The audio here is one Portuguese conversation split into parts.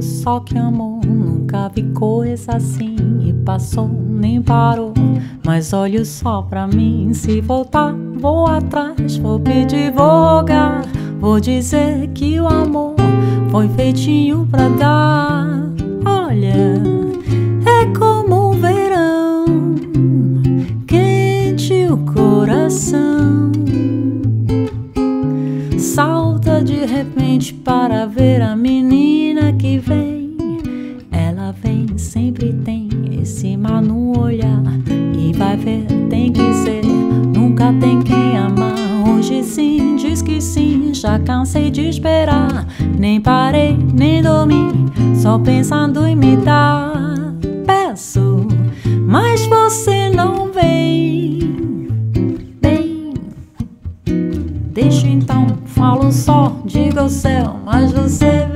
só que amor. Nunca vi coisa assim e passou, nem parou. Mas olho só pra mim. Se voltar, vou atrás, vou pedir vogar. Vou dizer que o amor foi feitinho pra dar. Olha, é como o verão, quente o coração. Salta de repente para ver a menina sempre tem esse mar no olhar. E vai ver, tem que ser, nunca tem quem amar. Hoje sim, diz que sim, já cansei de esperar. Nem parei, nem dormi, só pensando em me dar. Peço, mas você não vem. Bem, deixa então, falo só, diga o céu, mas você vem.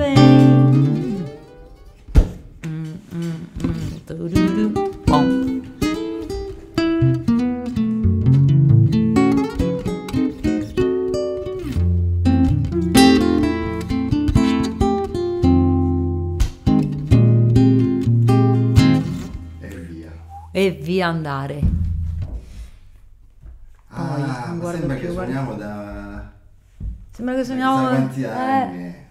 e via andare. Poi, ah, sembra che, guarda... da... sembra che suoniamo da... Sembra che suoniamo... Da quanti anni? Eh...